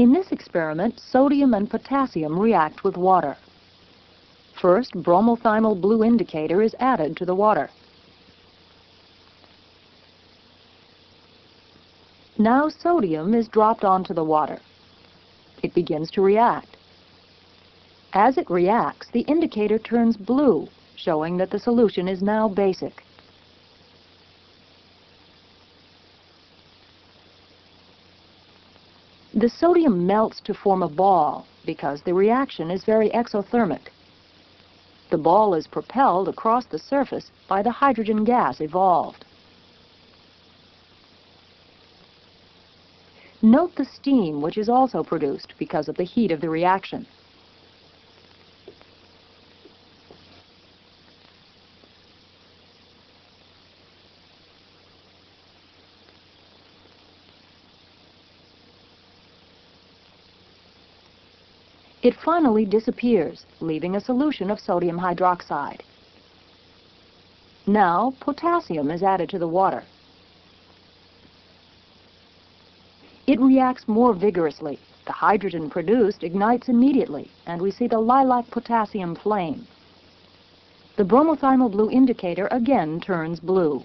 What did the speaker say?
In this experiment, sodium and potassium react with water. First, bromothymol blue indicator is added to the water. Now sodium is dropped onto the water. It begins to react. As it reacts, the indicator turns blue, showing that the solution is now basic. The sodium melts to form a ball because the reaction is very exothermic. The ball is propelled across the surface by the hydrogen gas evolved. Note the steam which is also produced because of the heat of the reaction. It finally disappears, leaving a solution of sodium hydroxide. Now, potassium is added to the water. It reacts more vigorously. The hydrogen produced ignites immediately, and we see the lilac potassium flame. The bromothymol blue indicator again turns blue.